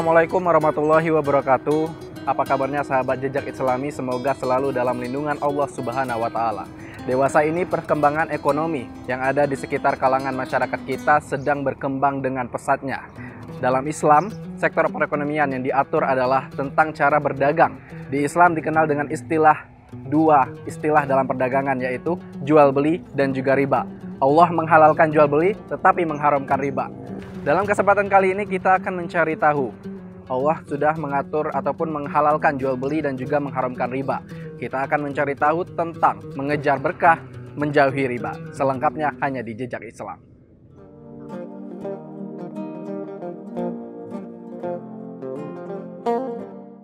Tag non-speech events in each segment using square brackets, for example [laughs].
Assalamualaikum warahmatullahi wabarakatuh. Apa kabarnya sahabat jejak Islami? Semoga selalu dalam lindungan Allah Subhanahu wa taala. Dewasa ini perkembangan ekonomi yang ada di sekitar kalangan masyarakat kita sedang berkembang dengan pesatnya. Dalam Islam, sektor perekonomian yang diatur adalah tentang cara berdagang. Di Islam dikenal dengan istilah dua istilah dalam perdagangan yaitu jual beli dan juga riba. Allah menghalalkan jual beli tetapi mengharamkan riba. Dalam kesempatan kali ini kita akan mencari tahu Allah sudah mengatur ataupun menghalalkan jual beli dan juga mengharamkan riba. Kita akan mencari tahu tentang mengejar berkah, menjauhi riba. Selengkapnya hanya di Jejak Islam.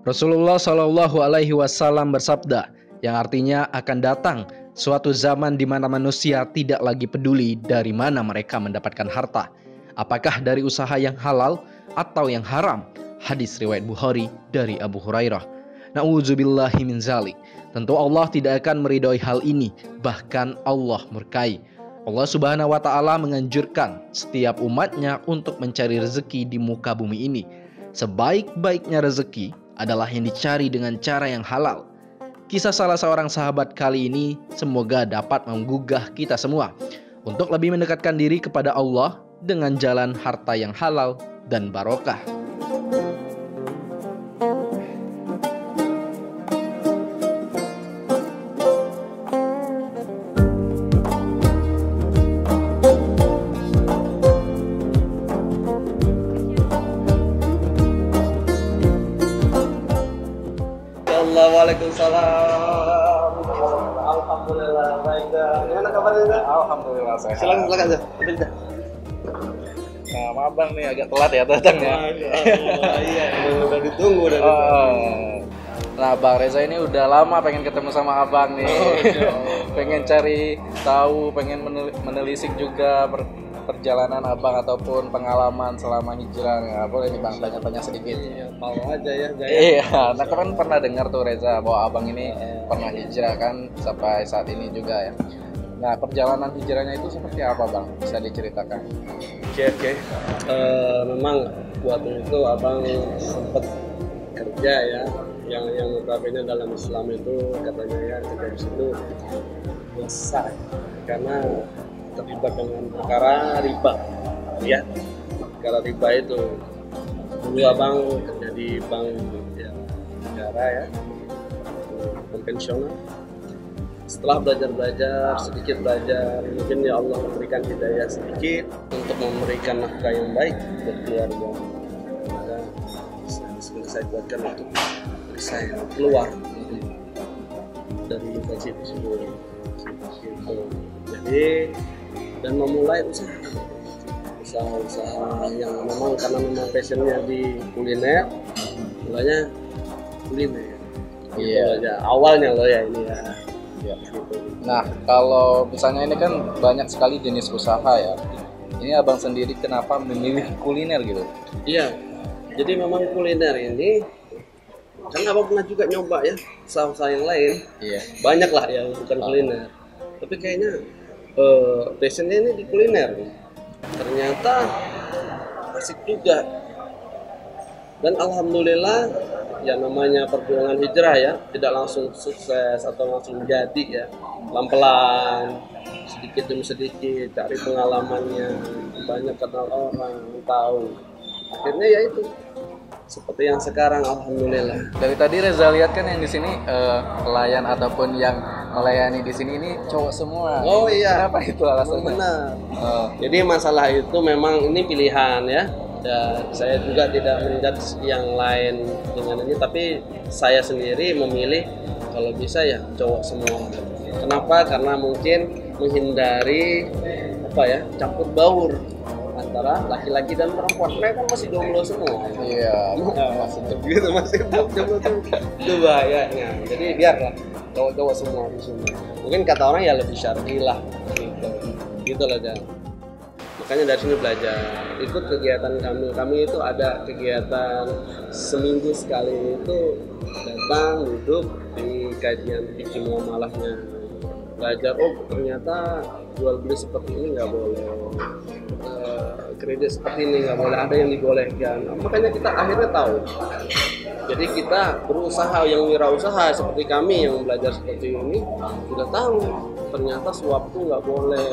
Rasulullah Shallallahu Alaihi Wasallam bersabda, yang artinya akan datang suatu zaman di mana manusia tidak lagi peduli dari mana mereka mendapatkan harta apakah dari usaha yang halal atau yang haram. Hadis riwayat Bukhari dari Abu Hurairah. Nauzubillahi min zalik. Tentu Allah tidak akan meridhoi hal ini, bahkan Allah murkai. Allah Subhanahu wa taala menganjurkan setiap umatnya untuk mencari rezeki di muka bumi ini. Sebaik-baiknya rezeki adalah yang dicari dengan cara yang halal. Kisah salah seorang sahabat kali ini semoga dapat menggugah kita semua untuk lebih mendekatkan diri kepada Allah dengan jalan harta yang halal dan barokah. Waalaikumsalam. Alhamdulillah, baik. Gimana kabarnya? Alhamdulillah sehat. Silakan, silakan aja. Ambil dah. Nah, maaf bang nih agak telat ya datangnya. Masya iya, [laughs] udah ditunggu dari Oh. Nah, Bang Reza ini udah lama pengen ketemu sama Abang nih. [laughs] pengen cari tahu, pengen menel- menelisik juga per- perjalanan Abang ataupun pengalaman selama hijrah. Nah, boleh nih Bang tanya-tanya sedikit. Iya, tahu aja ya, Jaya. Iya, nah kan pernah dengar tuh Reza bahwa abang ini pernah hijrah kan sampai saat ini juga ya. Nah perjalanan hijrahnya itu seperti apa bang? Bisa diceritakan? Oke, oke. Eh, memang waktu itu abang sempat kerja ya, yang yang notabene dalam Islam itu katanya ya kerja di situ dosa karena terlibat dengan perkara riba, ya. Perkara riba itu dulu abang kerja di bank ya, negara ya, konvensional setelah belajar-belajar sedikit belajar mungkin ya Allah memberikan hidayah sedikit untuk memberikan nafkah yang baik buat keluarga maka sebenarnya saya buatkan untuk saya keluar dari gaji tersebut gitu. jadi dan memulai usaha usaha-usaha yang memang karena memang passionnya di kuliner mulanya kuliner Gitu Iya. aja. awalnya loh ya ini ya Gitu. Nah kalau misalnya ini kan banyak sekali jenis usaha ya. Ini abang sendiri kenapa memilih kuliner gitu? Iya, jadi memang kuliner ini karena abang pernah juga nyoba ya usaha-usaha yang lain Iya. banyak lah yang bukan kuliner tapi kayaknya eh passionnya ini di kuliner ternyata asik juga dan alhamdulillah ya namanya perjuangan hijrah ya tidak langsung sukses atau langsung jadi ya pelan-pelan sedikit demi sedikit cari pengalamannya banyak kenal orang tahu akhirnya ya itu seperti yang sekarang alhamdulillah Dari tadi Reza lihat kan yang di sini eh, pelayan ataupun yang melayani di sini ini cowok semua. Oh, iya. Kenapa itu alasannya? benar Oh, Jadi masalah itu memang ini pilihan ya. Dan saya juga tidak menjudge yang lain dengan ini, tapi saya sendiri memilih kalau bisa ya cowok semua. Kenapa? Karena mungkin menghindari apa ya campur baur antara laki-laki dan perempuan. Mereka kan masih jomblo semua. iya. masih gitu masih jomblo tuh itu bahayanya. Jadi biarlah cowok-cowok semua di sini. Mungkin kata orang ya lebih syar'i lah gitu. Gitu lah Jan. Makanya dari sini belajar. Ikut kegiatan kami. Kami itu ada kegiatan seminggu sekali itu datang duduk di kajian fikih muamalahnya belajar oh ternyata jual beli seperti ini nggak boleh Eh, kredit seperti ini nggak boleh ada yang dibolehkan makanya kita akhirnya tahu jadi kita berusaha yang wirausaha seperti kami yang belajar seperti ini sudah tahu ternyata suap itu nggak boleh.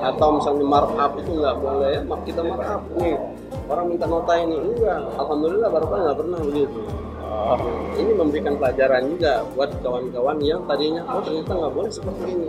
Atau misalnya markup itu nggak boleh ya kita markup. Nih orang minta nota ini enggak alhamdulillah baru nggak pernah begitu ini memberikan pelajaran juga buat kawan-kawan yang tadinya oh ternyata nggak boleh seperti ini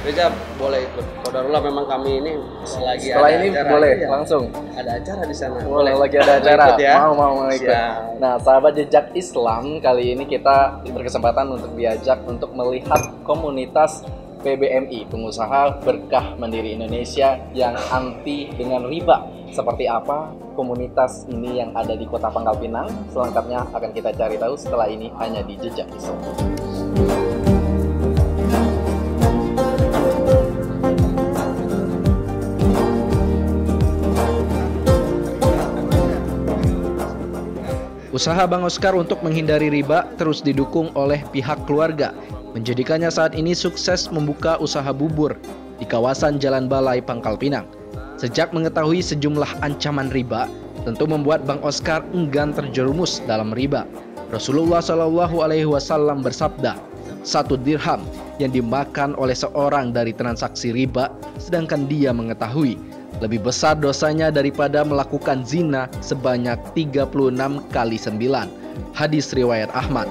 Reza boleh ikut. Kodarullah memang kami ini selagi Setelah ada ini acara, boleh ya, langsung. Ada acara di sana. Boleh, lagi ada acara. ya? Mau mau mau ikut. Nah, sahabat jejak Islam kali ini kita berkesempatan untuk diajak untuk melihat komunitas PBMI, pengusaha berkah mandiri Indonesia yang anti dengan riba. Seperti apa komunitas ini yang ada di Kota Pangkal Pinang? Selengkapnya akan kita cari tahu setelah ini hanya di Jejak Islam. Usaha Bang Oscar untuk menghindari riba terus didukung oleh pihak keluarga, menjadikannya saat ini sukses membuka usaha bubur di kawasan Jalan Balai Pangkal Pinang. Sejak mengetahui sejumlah ancaman riba, tentu membuat Bang Oscar enggan terjerumus dalam riba. Rasulullah Shallallahu Alaihi Wasallam bersabda, satu dirham yang dimakan oleh seorang dari transaksi riba, sedangkan dia mengetahui lebih besar dosanya daripada melakukan zina sebanyak 36 kali 9. Hadis riwayat Ahmad.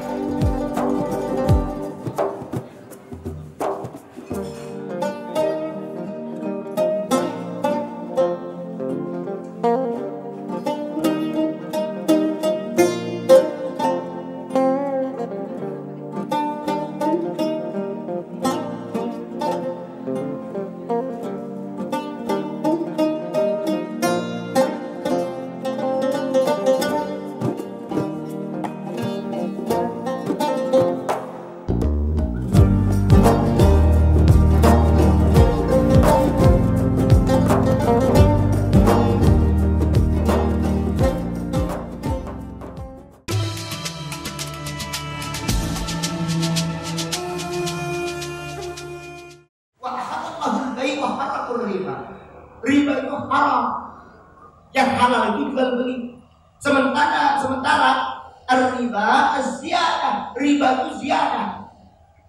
Ziyadah.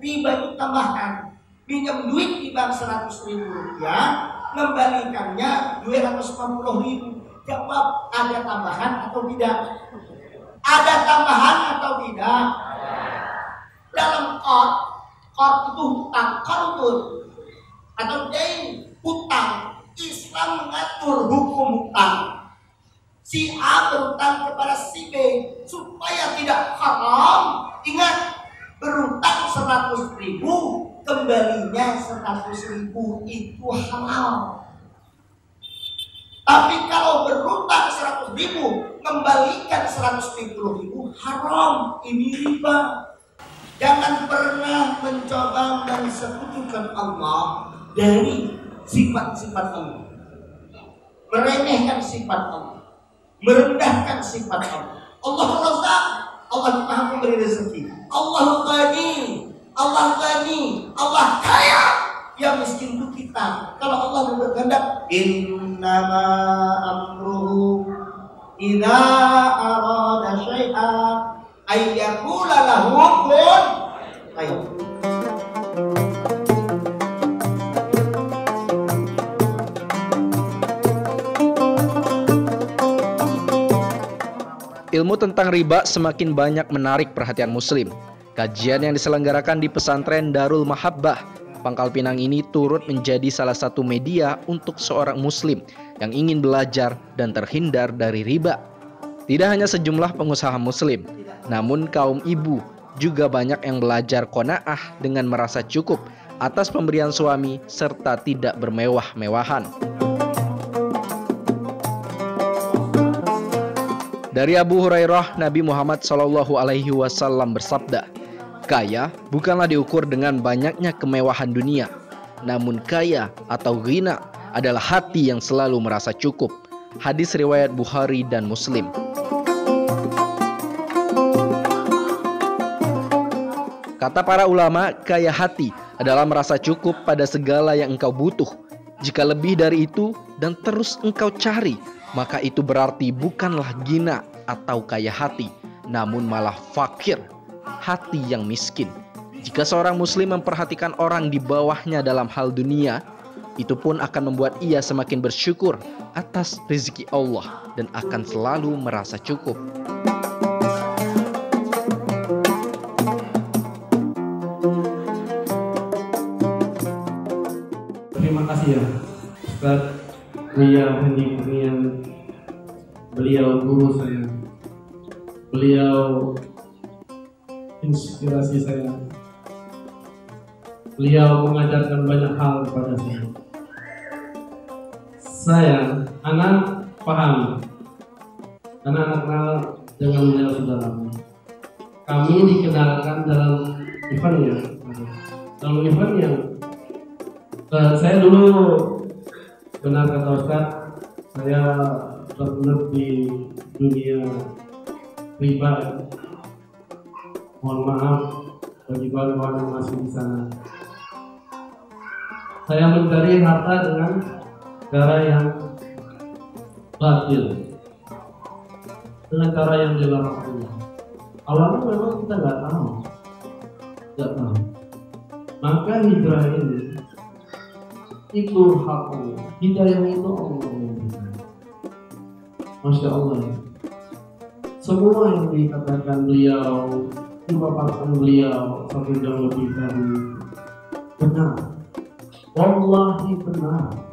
Riba itu tambahkan. Pinjam duit di bank 100 ribu rupiah, mengembalikannya 250 ribu. Jawab ada tambahan atau tidak? Ada tambahan atau tidak? Dalam kot, kot itu hutang, korun atau dain, hutang. Islam mengatur hukum hutang si A berutang kepada si B supaya tidak haram ingat berutang 100 ribu kembalinya 100 ribu itu halal. Tapi kalau berutang 100 ribu kembalikan 150 ribu haram. Ini riba. Jangan pernah mencoba mensekutukan Allah dari sifat-sifat Allah. Meremehkan sifat Allah. Merendahkan sifat Allah. Allah Razak, Allah Maha memberi rezeki. Allah Ghani, Allah Ghani, Allah kaya. Yang miskin itu kita. Kalau Allah berkehendak, innama amruhu idza arada syai'an ayyakula lahu kun Ilmu tentang riba semakin banyak menarik perhatian muslim. Kajian yang diselenggarakan di pesantren Darul Mahabbah, Pangkal Pinang ini turut menjadi salah satu media untuk seorang muslim yang ingin belajar dan terhindar dari riba. Tidak hanya sejumlah pengusaha muslim, namun kaum ibu juga banyak yang belajar kona'ah dengan merasa cukup atas pemberian suami serta tidak bermewah-mewahan. Dari Abu Hurairah, Nabi Muhammad Shallallahu Alaihi Wasallam bersabda, kaya bukanlah diukur dengan banyaknya kemewahan dunia, namun kaya atau ghina adalah hati yang selalu merasa cukup. Hadis riwayat Bukhari dan Muslim. Kata para ulama, kaya hati adalah merasa cukup pada segala yang engkau butuh. Jika lebih dari itu dan terus engkau cari, maka itu berarti bukanlah gina atau kaya hati, namun malah fakir, hati yang miskin. Jika seorang muslim memperhatikan orang di bawahnya dalam hal dunia, itu pun akan membuat ia semakin bersyukur atas rezeki Allah dan akan selalu merasa cukup. Terima kasih ya Ria Hendi Kurnian Beliau guru saya. Beliau inspirasi saya. Beliau mengajarkan banyak hal kepada saya. Saya, anak paham. Anak-anak kenal dengan beliau sudah lama. Kami dikenalkan dalam event ya Dalam event yang Eh, saya dulu benar kata Ustaz, saya terbelut di dunia riba. Mohon maaf bagi kawan-kawan yang masih di sana. Saya mencari harta dengan cara yang batil, dengan cara yang dilarang Allah. Awalnya memang kita nggak tahu, nggak tahu. Maka hijrah ini itu hak Allah hidayah itu Allah Masya Allah semua yang dikatakan beliau dipaparkan beliau satu jam lebih tadi benar. Wallahi benar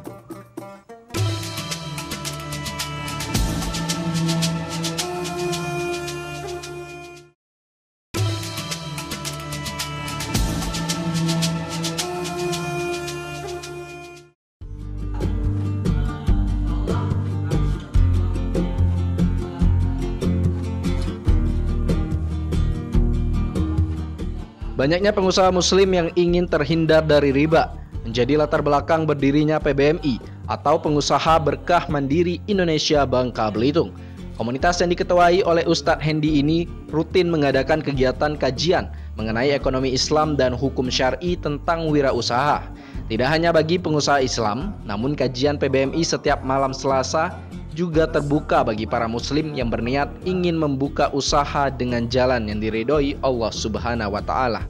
Banyaknya pengusaha muslim yang ingin terhindar dari riba menjadi latar belakang berdirinya PBMI atau Pengusaha Berkah Mandiri Indonesia Bangka Belitung. Komunitas yang diketuai oleh Ustadz Hendi ini rutin mengadakan kegiatan kajian mengenai ekonomi Islam dan hukum syari tentang wirausaha. Tidak hanya bagi pengusaha Islam, namun kajian PBMI setiap malam Selasa juga terbuka bagi para muslim yang berniat ingin membuka usaha dengan jalan yang diridhoi Allah Subhanahu wa taala.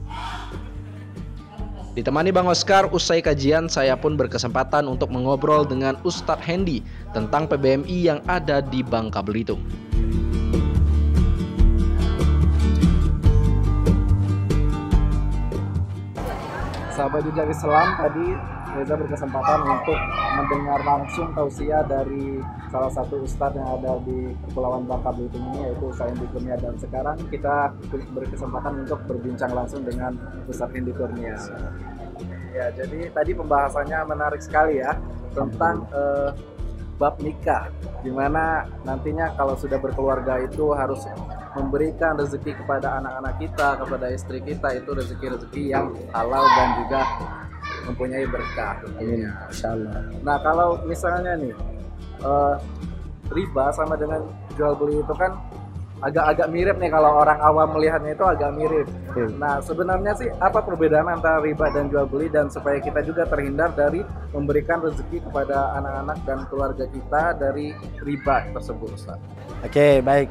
Ditemani Bang Oscar, usai kajian saya pun berkesempatan untuk mengobrol dengan Ustadz Hendi tentang PBMI yang ada di Bangka Belitung. sahabat jejak Islam tadi Reza berkesempatan untuk mendengar langsung tausiah dari salah satu ustadz yang ada di Kepulauan Bangka Belitung ini yaitu Ustadz Hendi Kurnia dan sekarang kita berkesempatan untuk berbincang langsung dengan Ustadz Hendi Kurnia. Ya, jadi tadi pembahasannya menarik sekali ya tentang eh, bab nikah, di mana nantinya kalau sudah berkeluarga itu harus memberikan rezeki kepada anak-anak kita, kepada istri kita itu rezeki-rezeki yang halal dan juga mempunyai berkah. Amin. Insya Allah. Nah kalau misalnya nih eh, riba sama dengan jual beli itu kan agak-agak mirip nih kalau orang awam melihatnya itu agak mirip. Oke. Nah sebenarnya sih apa perbedaan antara riba dan jual beli dan supaya kita juga terhindar dari memberikan rezeki kepada anak-anak dan keluarga kita dari riba tersebut Ustaz. Oke, baik.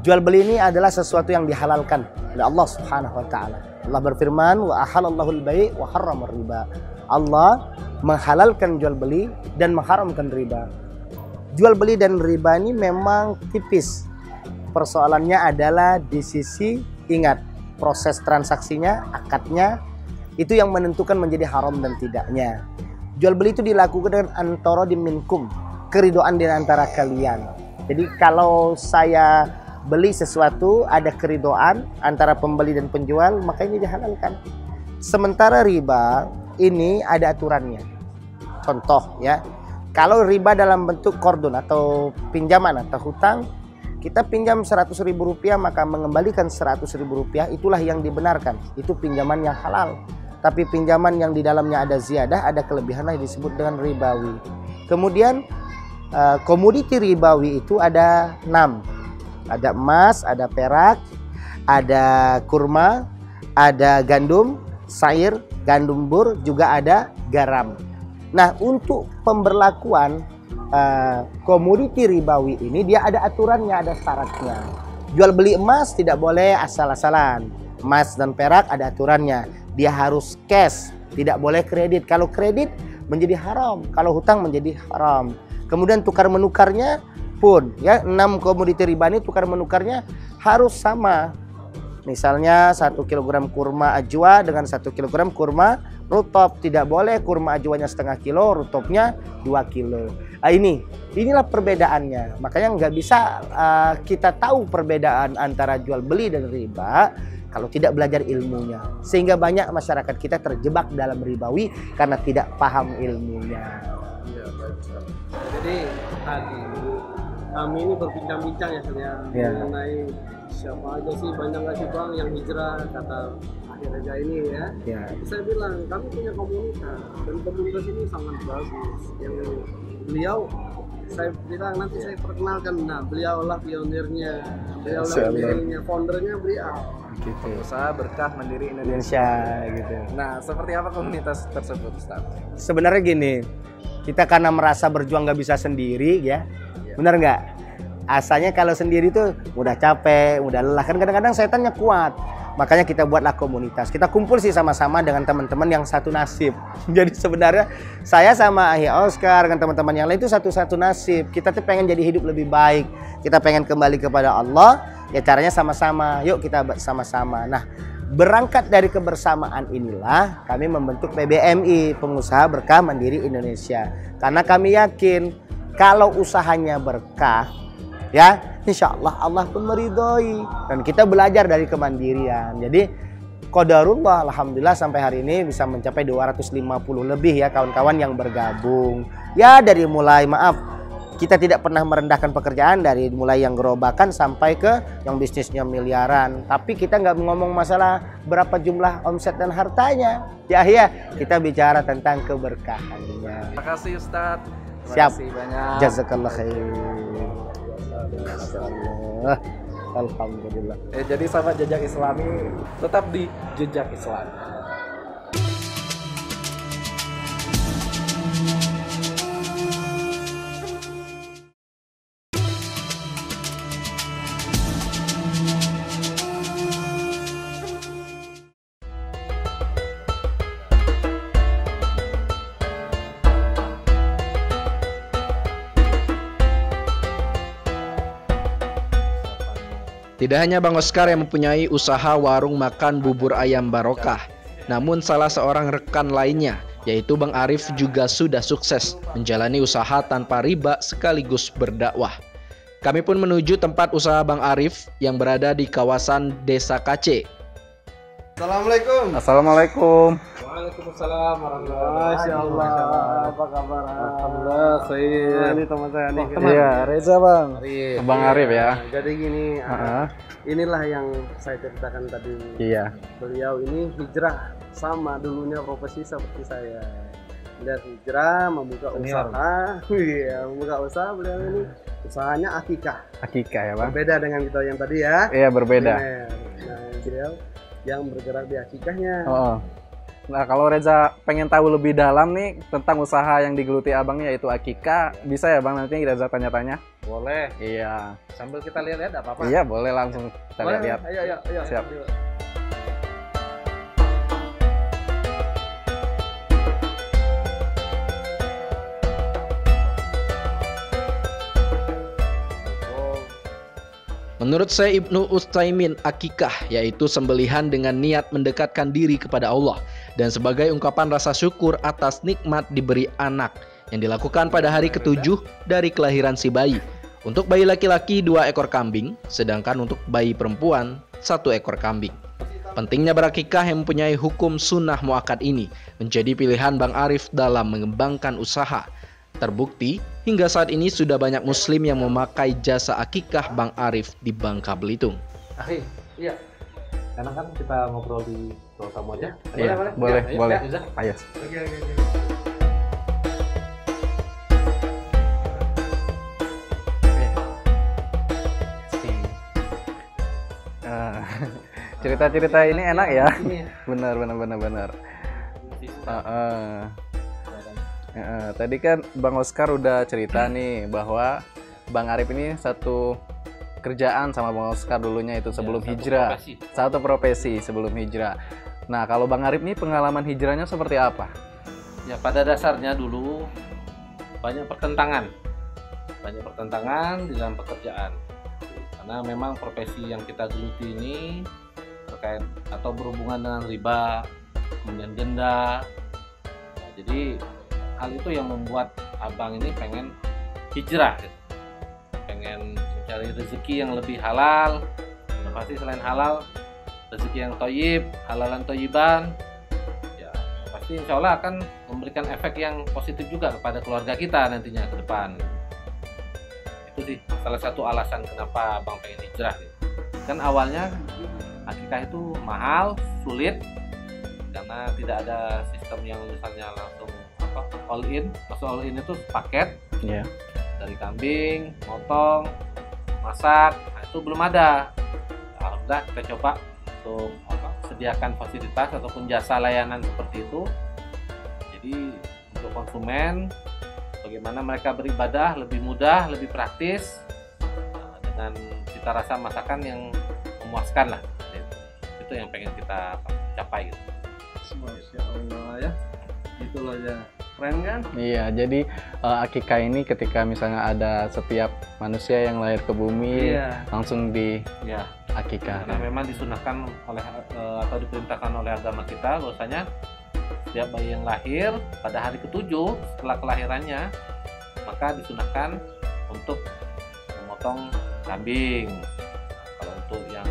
Jual beli ini adalah sesuatu yang dihalalkan oleh Allah Subhanahu wa taala. Allah berfirman, "Wa ahalallahu al-bai' wa harrama riba." Allah menghalalkan jual beli dan mengharamkan riba. Jual beli dan riba ini memang tipis. Persoalannya adalah di sisi ingat proses transaksinya, akadnya itu yang menentukan menjadi haram dan tidaknya. Jual beli itu dilakukan dengan antara diminkum, keridoan di antara kalian. Jadi kalau saya beli sesuatu ada keridoan antara pembeli dan penjual, maka ini dihalalkan. Sementara riba ini ada aturannya. Contoh ya, kalau riba dalam bentuk kordon atau pinjaman atau hutang, kita pinjam 100 ribu rupiah maka mengembalikan 100 ribu rupiah itulah yang dibenarkan. Itu pinjaman yang halal. Tapi pinjaman yang di dalamnya ada ziyadah, ada kelebihan yang disebut dengan ribawi. Kemudian eh, komoditi ribawi itu ada 6 ada emas, ada perak, ada kurma, ada gandum, sair, gandum bur, juga ada garam. Nah, untuk pemberlakuan uh, komoditi ribawi ini dia ada aturannya, ada syaratnya. Jual beli emas tidak boleh asal-asalan. Emas dan perak ada aturannya. Dia harus cash, tidak boleh kredit. Kalau kredit menjadi haram, kalau hutang menjadi haram. Kemudian tukar menukarnya pun ya enam komoditi riba ini tukar menukarnya harus sama. Misalnya satu kilogram kurma ajwa dengan satu kilogram kurma rutop tidak boleh kurma ajwanya setengah kilo, rutopnya dua kilo. Nah, ini inilah perbedaannya. Makanya nggak bisa uh, kita tahu perbedaan antara jual beli dan riba kalau tidak belajar ilmunya. Sehingga banyak masyarakat kita terjebak dalam ribawi karena tidak paham ilmunya. Iya, Jadi tadi kami ini berbincang-bincang ya saya Ya. mengenai siapa aja sih banyak nggak sih bang yang hijrah kata akhir aja ini ya. Ya. Saya bilang kami punya komunitas dan komunitas ini sangat bagus. Yang beliau saya bilang nanti saya perkenalkan nah beliau lah pionirnya beliau lah Insya Allah. pionirnya foundernya beliau Gitu. Usaha berkah mandiri Indonesia. Indonesia gitu. Nah, seperti apa komunitas tersebut, Ustaz? Sebenarnya gini, kita karena merasa berjuang nggak bisa sendiri ya, benar nggak? Asalnya kalau sendiri tuh mudah capek, mudah lelah. Kan kadang-kadang setannya kuat. Makanya kita buatlah komunitas. Kita kumpul sih sama-sama dengan teman-teman yang satu nasib. [laughs] Jadi sebenarnya saya sama Ahi Oscar dengan teman-teman yang lain itu satu-satu nasib. Kita tuh pengen jadi hidup lebih baik. Kita pengen kembali kepada Allah. Ya caranya sama-sama. Yuk kita sama-sama. Nah, berangkat dari kebersamaan inilah kami membentuk PBMI, Pengusaha Berkah Mandiri Indonesia. Karena kami yakin kalau usahanya berkah, ya insya Allah Allah pun meridhoi. Dan kita belajar dari kemandirian. Jadi Qadarullah Alhamdulillah sampai hari ini bisa mencapai 250 lebih ya kawan-kawan yang bergabung. Ya dari mulai maaf kita tidak pernah merendahkan pekerjaan dari mulai yang gerobakan sampai ke yang bisnisnya miliaran. Tapi kita nggak ngomong masalah berapa jumlah omset dan hartanya. Ya ya kita bicara tentang keberkahannya. Terima kasih, Ustaz. Siap. banyak. Jazakallah khair. Masyaallah. Alhamdulillah. Eh, jadi sahabat jejak Islami tetap di jejak Islam. Tidak hanya Bang Oscar yang mempunyai usaha warung makan bubur ayam barokah, namun salah seorang rekan lainnya, yaitu Bang Arif juga sudah sukses menjalani usaha tanpa riba sekaligus berdakwah. Kami pun menuju tempat usaha Bang Arif yang berada di kawasan Desa Kace. Assalamualaikum Assalamualaikum. Waalaikumsalam warahmatullahi Masya Allah. Apa kabar? Alhamdulillah khair Ini teman saya nih. Iya, Reza Bang. Arif. Bang Arif ya. Nah, jadi gini Heeh. inilah yang saya ceritakan tadi Iya. beliau ini hijrah sama dulunya profesi seperti saya dan hijrah membuka usaha [laughs] iya membuka usaha beliau ini usahanya akikah Akikah ya, Bang. berbeda dengan kita yang tadi ya Iya, berbeda. Nah beliau yang bergerak di akikahnya Oh. Nah, kalau Reza pengen tahu lebih dalam nih tentang usaha yang digeluti abangnya yaitu Akika, bisa ya Bang nanti Reza tanya-tanya? boleh Iya. sambil kita lihat-lihat apa apa Iya, boleh langsung kita lihat-lihat. ayo ayo ayo Siap. Ayo. Menurut saya Ibnu Utsaimin akikah yaitu sembelihan dengan niat mendekatkan diri kepada Allah dan sebagai ungkapan rasa syukur atas nikmat diberi anak yang dilakukan pada hari ketujuh dari kelahiran si bayi. Untuk bayi laki-laki dua ekor kambing, sedangkan untuk bayi perempuan satu ekor kambing. Pentingnya berakikah yang mempunyai hukum sunnah muakkad ini menjadi pilihan Bang Arif dalam mengembangkan usaha. Terbukti, hingga saat ini sudah banyak muslim yang memakai jasa akikah Bang Arif di Bangka Belitung. Iya. Karena kan kita ngobrol di ruang tamu aja. Iya, boleh, Iya, boleh. ya, Iza. Ayo. Oke, oke, oke. Ah, Cerita-cerita ini enak ya. Ini ya. [laughs] Benar, benar, benar, benar. Ah, ah. Ya, tadi kan Bang Oscar udah cerita nih bahwa Bang Arif ini satu kerjaan sama Bang Oscar dulunya itu sebelum Ya, satu hijrah. profesi. Satu profesi sebelum hijrah. Nah, kalau Bang Arif nih pengalaman hijrahnya seperti apa? Ya pada dasarnya dulu banyak pertentangan, banyak pertentangan di dalam pekerjaan. Karena memang profesi yang kita geluti ini terkait atau berhubungan dengan riba, kemudian denda. Ya, jadi hal itu yang membuat abang ini pengen hijrah, pengen mencari rezeki yang lebih halal. Pasti selain halal, rezeki yang toyib, halalan toyiban, ya pasti insya Allah akan memberikan efek yang positif juga kepada keluarga kita nantinya ke depan. Itu sih salah satu alasan kenapa abang pengen hijrah. Kan awalnya akikah itu mahal sulit karena tidak ada sistem yang misalnya langsung apa all in. Maksud all in itu paket Iya. dari kambing motong masak nah, itu belum ada. Alhamdulillah kita coba untuk apa, sediakan fasilitas ataupun jasa layanan seperti itu jadi untuk konsumen bagaimana mereka beribadah lebih mudah lebih praktis nah, dengan cita rasa masakan yang memuaskan lah itu yang pengen kita capai gitu. Masya Allah ya. Itulah ya. Keren kan? Iya, jadi eh, akikah ini ketika misalnya ada setiap manusia yang lahir ke bumi Iya. langsung di ya akikah. karena memang disunahkan oleh eh, atau diperintahkan oleh agama kita bahwasanya setiap bayi yang lahir pada hari ketujuh setelah kelahirannya maka disunahkan untuk memotong kambing kalau untuk yang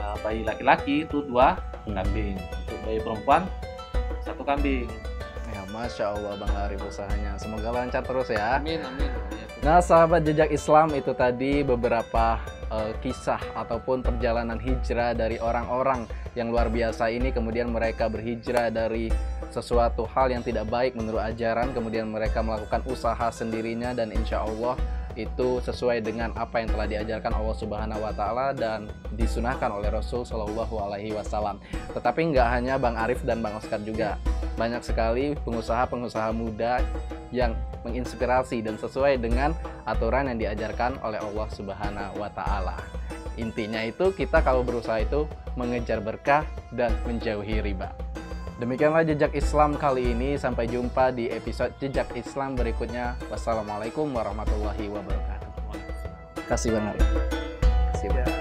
eh, bayi laki-laki itu dua kambing untuk bayi perempuan satu kambing Ya, masya Allah Bang Arif usahanya. Semoga lancar terus ya. amin amin Nah, sahabat jejak Islam itu tadi beberapa eh, kisah ataupun perjalanan hijrah dari orang-orang yang luar biasa ini. Kemudian mereka berhijrah dari sesuatu hal yang tidak baik menurut ajaran. Kemudian mereka melakukan usaha sendirinya dan insya Allah itu sesuai dengan apa yang telah diajarkan Allah Subhanahu Wa Taala dan disunahkan oleh Rasul Shallallahu Alaihi Wasallam. Tetapi nggak hanya Bang Arif dan Bang Oscar juga, banyak sekali pengusaha-pengusaha muda yang menginspirasi dan sesuai dengan aturan yang diajarkan oleh Allah Subhanahu wa taala. Intinya itu kita kalau berusaha itu mengejar berkah dan menjauhi riba. Demikianlah jejak Islam kali ini. Sampai jumpa di episode jejak Islam berikutnya. Wassalamualaikum warahmatullahi wabarakatuh. Kasih Bang Arif. Kasih Bang.